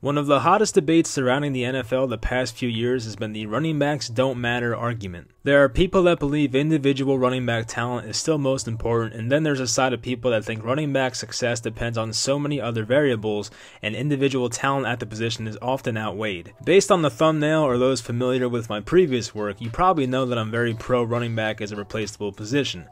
One of the hottest debates surrounding the NFL the past few years has been the running backs don't matter argument. There are people that believe individual running back talent is still most important, and then there's a side of people that think running back success depends on so many other variables, and individual talent at the position is often outweighed. Based on the thumbnail or those familiar with my previous work, you probably know that I'm very pro running back as a replaceable position.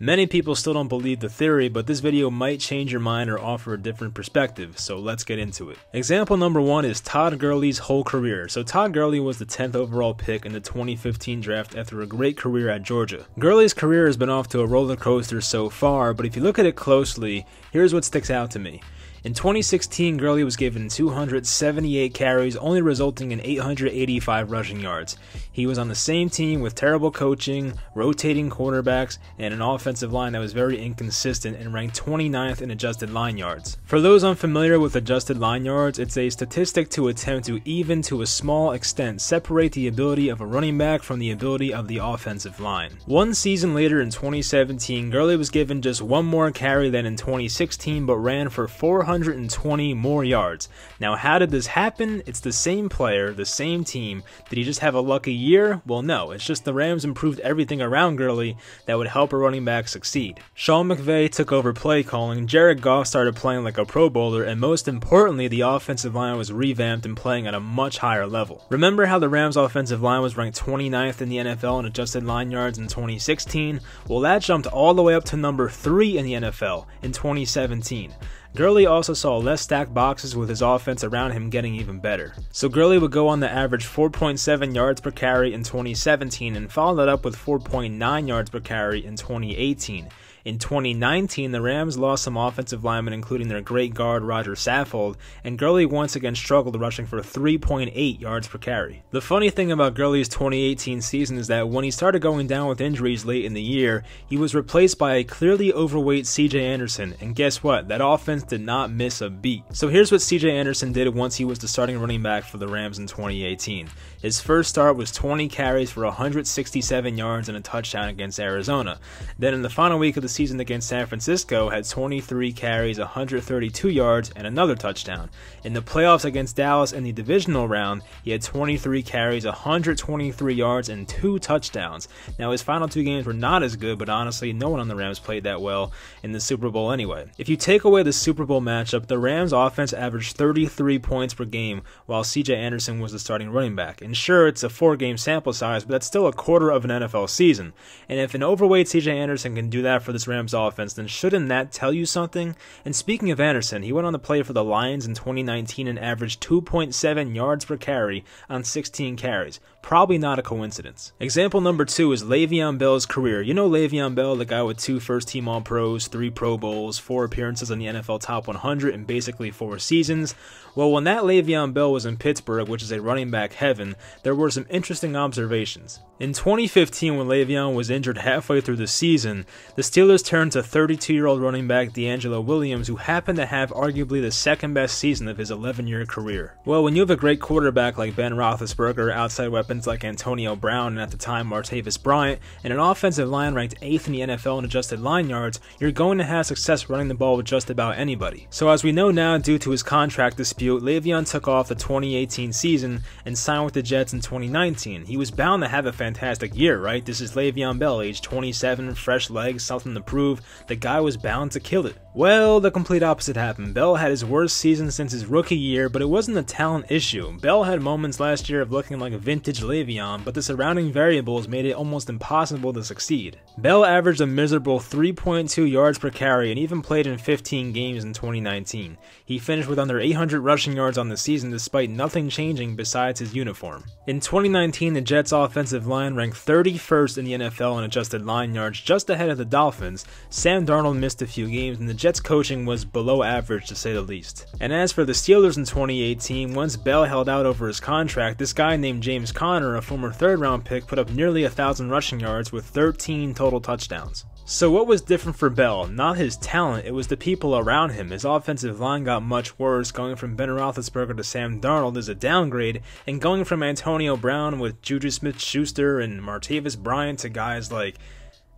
Many people still don't believe the theory, but this video might change your mind or offer a different perspective, so let's get into it. Example number one is Todd Gurley's whole career. So Todd Gurley was the 10th overall pick in the 2015 draft after a great career at Georgia. Gurley's career has been off to a roller coaster so far, but if you look at it closely, here's what sticks out to me. In 2016, Gurley was given 278 carries, only resulting in 885 rushing yards. He was on the same team with terrible coaching, rotating quarterbacks, and an offensive line that was very inconsistent and ranked 29th in adjusted line yards. For those unfamiliar with adjusted line yards, it's a statistic to attempt to even to a small extent separate the ability of a running back from the ability of the offensive line. One season later in 2017, Gurley was given just one more carry than in 2016 but ran for 400 120 more yards. Now, how did this happen? It's the same player, the same team. Did he just have a lucky year? Well, no. It's just the Rams improved everything around Gurley that would help a running back succeed. Sean McVay took over play calling, Jared Goff started playing like a Pro Bowler, and most importantly, the offensive line was revamped and playing at a much higher level. Remember how the Rams' offensive line was ranked 29th in the NFL in adjusted line yards in 2016? Well, that jumped all the way up to number 3 in the NFL in 2017. Gurley also saw less stacked boxes with his offense around him getting even better. So Gurley would go on the average 4.7 yards per carry in 2017 and follow that up with 4.9 yards per carry in 2018. In 2019, the Rams lost some offensive linemen, including their great guard Roger Saffold, and Gurley once again struggled rushing for 3.8 yards per carry. The funny thing about Gurley's 2018 season is that when he started going down with injuries late in the year, he was replaced by a clearly overweight CJ Anderson, and guess what? That offense did not miss a beat. So here's what CJ Anderson did once he was the starting running back for the Rams in 2018. His first start was 20 carries for 167 yards and a touchdown against Arizona. Then in the final week of the season against San Francisco had 23 carries, 132 yards, and another touchdown. In the playoffs against Dallas in the divisional round, he had 23 carries, 123 yards, and two touchdowns. Now, his final two games were not as good, but honestly, no one on the Rams played that well in the Super Bowl anyway. If you take away the Super Bowl matchup, the Rams offense averaged 33 points per game, while CJ Anderson was the starting running back. And sure, it's a four game sample size, but that's still a quarter of an NFL season. And if an overweight CJ Anderson can do that for the this Rams offense, then shouldn't that tell you something? And speaking of Anderson, he went on to play for the Lions in 2019 and averaged 2.7 yards per carry on 16 carries. Probably not a coincidence. Example number two is Le'Veon Bell's career. You know Le'Veon Bell, the guy with two first team All Pros, three Pro Bowls, four appearances on the NFL Top 100 in basically four seasons. Well, when that Le'Veon Bell was in Pittsburgh, which is a running back heaven, there were some interesting observations. In 2015, when Le'Veon was injured halfway through the season, the Steelers turned to 32 year old running back DeAngelo Williams, who happened to have arguably the second best season of his 11 year career. Well, when you have a great quarterback like Ben Roethlisberger, outside weapons like Antonio Brown and at the time Martavis Bryant, and an offensive line ranked 8th in the NFL in adjusted line yards, you're going to have success running the ball with just about anybody. So as we know now, due to his contract dispute, Le'Veon took off the 2018 season and signed with the Jets in 2019. He was bound to have a fantastic year, right? This is Le'Veon Bell, age 27, fresh legs, something prove. The guy was bound to kill it. Well, the complete opposite happened. Bell had his worst season since his rookie year, but it wasn't a talent issue. Bell had moments last year of looking like a vintage Le'Veon, but the surrounding variables made it almost impossible to succeed. Bell averaged a miserable 3.2 yards per carry and even played in 15 games in 2019. He finished with under 800 rushing yards on the season despite nothing changing besides his uniform. In 2019, the Jets' offensive line ranked 31st in the NFL in adjusted line yards, just ahead of the Dolphins. Sam Darnold missed a few games, and the Jets' coaching was below average to say the least. And as for the Steelers in 2018, once Bell held out over his contract, this guy named James Conner a former third round pick, put up nearly a thousand rushing yards with 13 total touchdowns. So what was different for Bell? Not his talent, it was the people around him. His offensive line got much worse. Going from Ben Roethlisberger to Sam Darnold is a downgrade, and going from Antonio Brown with Juju Smith-Schuster and Martavis Bryant to guys like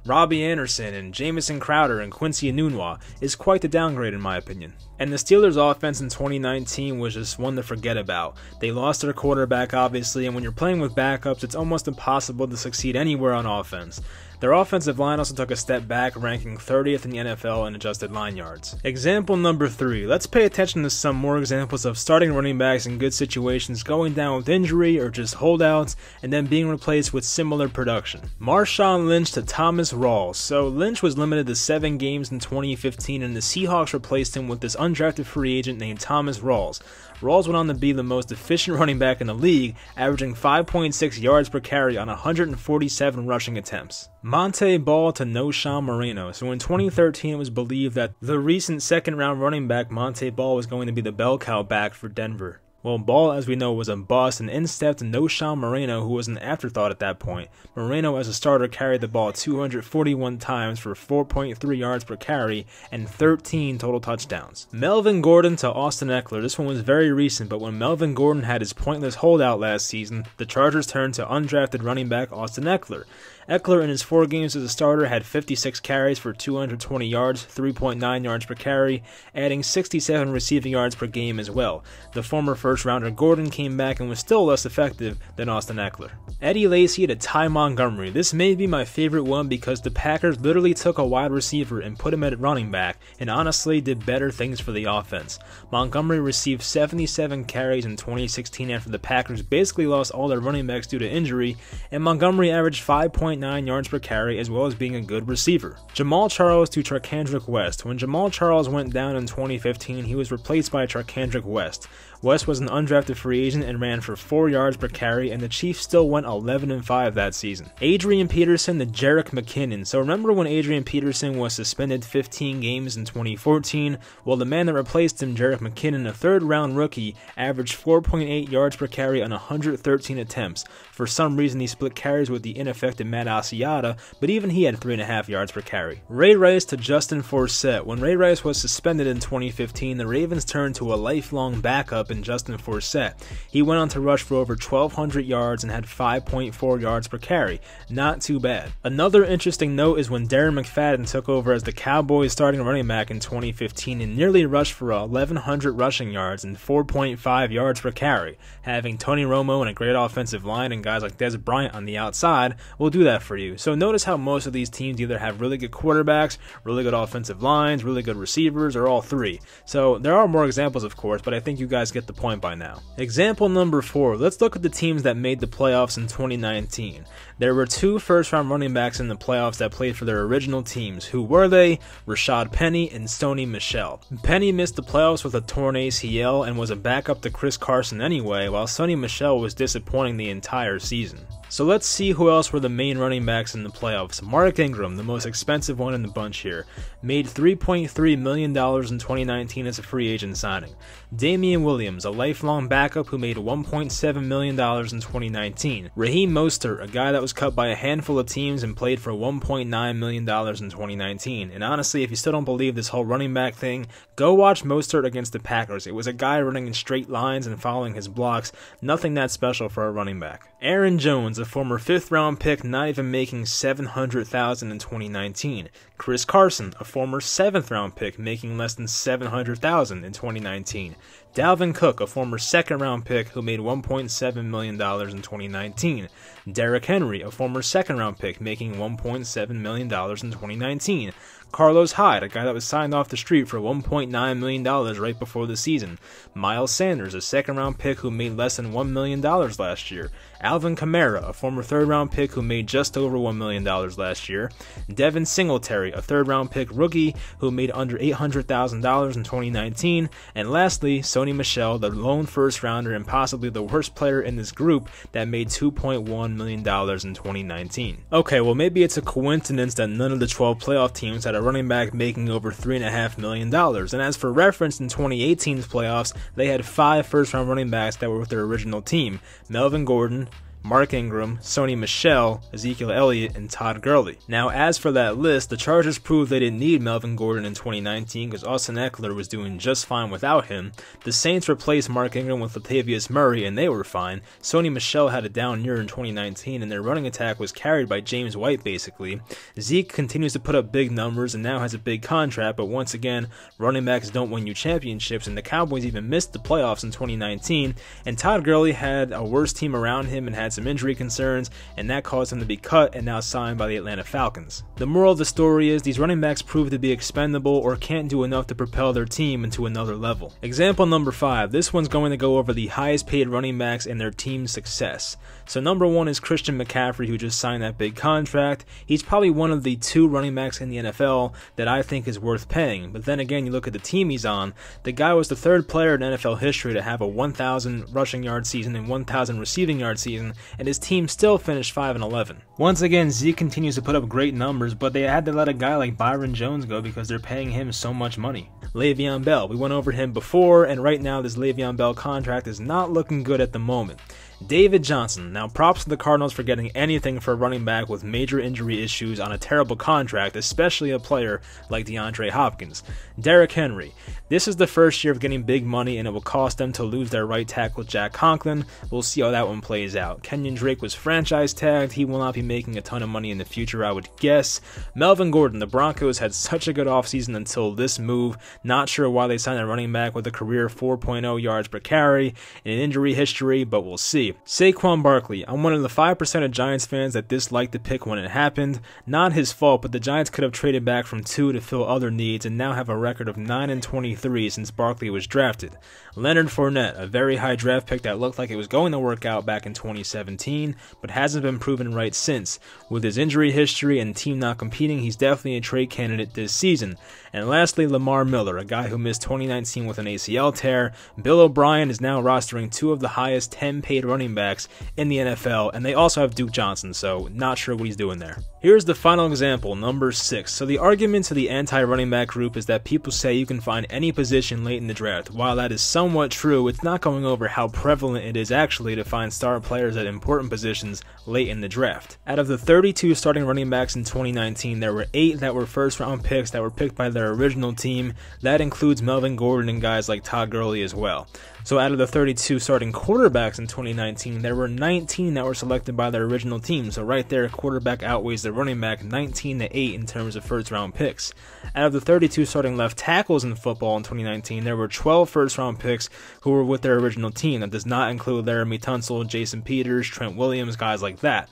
Robby Anderson and Jamison Crowder and Quincy Enunwa is quite the downgrade in my opinion. And the Steelers' offense in 2019 was just one to forget about. They lost their quarterback, obviously, and when you're playing with backups, it's almost impossible to succeed anywhere on offense. Their offensive line also took a step back, ranking 30th in the NFL in adjusted line yards. Example number 3. Let's pay attention to some more examples of starting running backs in good situations going down with injury or just holdouts and then being replaced with similar production. Marshawn Lynch to Thomas Rawls. So Lynch was limited to 7 games in 2015 and the Seahawks replaced him with this undrafted free agent named Thomas Rawls. Rawls went on to be the most efficient running back in the league, averaging 5.6 yards per carry on 147 rushing attempts. Montee Ball to Knowshon Moreno. So in 2013, it was believed that the recent second round running back Montee Ball was going to be the bell cow back for Denver. Well, Ball, as we know, was a bust, and in stepped Knowshon Moreno, who was an afterthought at that point. Moreno, as a starter, carried the ball 241 times for 4.3 yards per carry and 13 total touchdowns. Melvin Gordon to Austin Ekeler. This one was very recent, but when Melvin Gordon had his pointless holdout last season, the Chargers turned to undrafted running back Austin Ekeler. Ekeler, in his four games as a starter, had 56 carries for 220 yards, 3.9 yards per carry, adding 67 receiving yards per game as well. The former first rounder Gordon came back and was still less effective than Austin Ekeler. Eddie Lacy to Ty Montgomery. This may be my favorite one because the Packers literally took a wide receiver and put him at running back, and honestly did better things for the offense. Montgomery received 77 carries in 2016 after the Packers basically lost all their running backs due to injury, and Montgomery averaged 5.9 yards per carry, as well as being a good receiver. Jamaal Charles to Charcandrick West. When Jamaal Charles went down in 2015, he was replaced by Charcandrick West. West was an undrafted free agent and ran for 4 yards per carry, and the Chiefs still went 11 and 5 that season. Adrian Peterson to Jerick McKinnon. So remember when Adrian Peterson was suspended 15 games in 2014? Well, the man that replaced him, Jerick McKinnon, a third round rookie, averaged 4.8 yards per carry on 113 attempts. For some reason, he split carries with the ineffective Matt Asiata, but even he had 3.5 yards per carry. Ray Rice to Justin Forsett. When Ray Rice was suspended in 2015, the Ravens turned to a lifelong backup in Justin Forsett. He went on to rush for over 1,200 yards and had 5.4 yards per carry. Not too bad. Another interesting note is when Darren McFadden took over as the Cowboys starting running back in 2015 and nearly rushed for 1,100 rushing yards and 4.5 yards per carry. Having Tony Romo and a great offensive line and guys like Dez Bryant on the outside will do that for you. So notice how most of these teams either have really good quarterbacks, really good offensive lines, really good receivers, or all three. So there are more examples, of course, but I think you guys get the point by now. Example number four, let's look at the teams that made the playoffs in 2019. There were two first round running backs in the playoffs that played for their original teams. Who were they? Rashaad Penny and Sony Michel. Penny missed the playoffs with a torn ACL and was a backup to Chris Carson anyway, while Sony Michel was disappointing the entire season. So let's see who else were the main running backs in the playoffs. Mark Ingram, the most expensive one in the bunch here, made $3.3 million in 2019 as a free agent signing. Damien Williams, a lifelong backup who made $1.7 million in 2019. Raheem Mostert, a guy that was cut by a handful of teams and played for $1.9 million in 2019. And honestly, if you still don't believe this whole running back thing, go watch Mostert against the Packers. It was a guy running in straight lines and following his blocks. Nothing that special for a running back. Aaron Jones, a former fifth round pick, not even making 700,000 in 2019. Chris Carson, a former seventh round pick, making less than 700,000 in 2019. Dalvin Cook, a former second round pick who made $1.7 million in 2019. Derrick Henry, a former second round pick, making $1.7 million in 2019. Carlos Hyde, a guy that was signed off the street for $1.9 million right before the season. Miles Sanders, a second round pick who made less than $1 million last year. Alvin Kamara, a former third round pick who made just over $1 million last year. Devin Singletary, a third round pick rookie who made under $800,000 in 2019. And lastly, Sony Michel, the lone first rounder and possibly the worst player in this group that made $2.1 million in 2019. Okay, well, maybe it's a coincidence that none of the 12 playoff teams had a running back making over $3.5 million. And as for reference, in 2018's playoffs, they had five first round running backs that were with their original team Melvin Gordon, Mark Ingram, Sony Michel, Ezekiel Elliott, and Todd Gurley. Now, as for that list, the Chargers proved they didn't need Melvin Gordon in 2019 because Austin Ekeler was doing just fine without him. The Saints replaced Mark Ingram with Latavius Murray, and they were fine. Sony Michel had a down year in 2019, and their running attack was carried by James White, basically. Zeke continues to put up big numbers and now has a big contract, but once again, running backs don't win you championships, and the Cowboys even missed the playoffs in 2019, and Todd Gurley had a worse team around him and had had some injury concerns, and that caused him to be cut and now signed by the Atlanta Falcons. The moral of the story is these running backs prove to be expendable or can't do enough to propel their team into another level. Example number 5. This one's going to go over the highest paid running backs and their team's success. So number 1 is Christian McCaffrey who just signed that big contract. He's probably one of the two running backs in the NFL that I think is worth paying. But then again, you look at the team he's on, the guy was the third player in NFL history to have a 1,000 rushing yard season and 1,000 receiving yard season and his team still finished 5 and 11. Once again, Zeke continues to put up great numbers, but they had to let a guy like Byron Jones go because they're paying him so much money. Le'Veon Bell, we went over him before, and right now this Le'Veon Bell contract is not looking good at the moment. David Johnson. Now, props to the Cardinals for getting anything for a running back with major injury issues on a terrible contract, especially a player like DeAndre Hopkins. Derrick Henry. This is the first year of getting big money, and it will cost them to lose their right tackle, Jack Conklin. We'll see how that one plays out. Kenyan Drake was franchise tagged. He will not be making a ton of money in the future, I would guess. Melvin Gordon. The Broncos had such a good offseason until this move. Not sure why they signed a running back with a career 4.0 yards per carry and an injury history, but we'll see. Saquon Barkley. I'm one of the 5% of Giants fans that disliked the pick when it happened. Not his fault, but the Giants could have traded back from 2 to fill other needs and now have a record of 9 and 23 since Barkley was drafted. Leonard Fournette, a very high draft pick that looked like it was going to work out back in 2017, but hasn't been proven right since. With his injury history and team not competing, he's definitely a trade candidate this season. And lastly, Lamar Miller, a guy who missed 2019 with an ACL tear. Bill O'Brien is now rostering two of the highest 10 paid running backs in the NFL, and they also have Duke Johnson, so not sure what he's doing there. Here's the final example, number 6. So the argument to the anti-running back group is that people say you can find any position late in the draft. While that is somewhat true, it's not going over how prevalent it is actually to find star players at important positions late in the draft. Out of the 32 starting running backs in 2019, there were 8 that were first round picks that were picked by their original team. That includes Melvin Gordon and guys like Todd Gurley as well. So out of the 32 starting quarterbacks in 2019, there were 19 that were selected by their original team. So right there, quarterback outweighs the running back 19 to 8 in terms of first round picks. Out of the 32 starting left tackles in football in 2019, there were 12 first round picks who were with their original team. That does not include Laremy Tunsil, Jason Peters, Trent Williams, guys like that.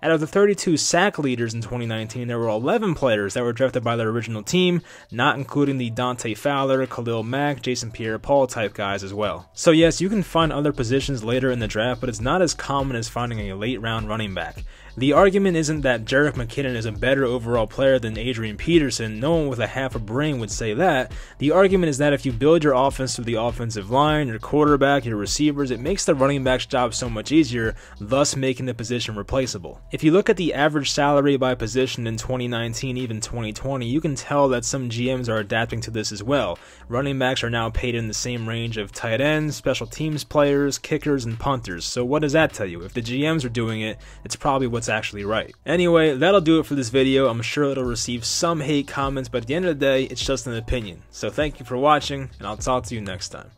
Out of the 32 sack leaders in 2019, there were 11 players that were drafted by their original team, not including the Dante Fowler, Khalil Mack, Jason Pierre-Paul type guys as well. So yes, you can find other positions later in the draft, but it's not as common as finding a late round running back. The argument isn't that Jerick McKinnon is a better overall player than Adrian Peterson. No one with a half a brain would say that. The argument is that if you build your offense through the offensive line, your quarterback, your receivers, it makes the running back's job so much easier, thus making the position replaceable. If you look at the average salary by position in 2019, even 2020, you can tell that some GMs are adapting to this as well. Running backs are now paid in the same range of tight ends, special teams players, kickers, and punters. So what does that tell you? If the GMs are doing it, it's probably what's actually right. Anyway, that'll do it for this video. I'm sure it'll receive some hate comments, but at the end of the day, it's just an opinion. So thank you for watching, and I'll talk to you next time.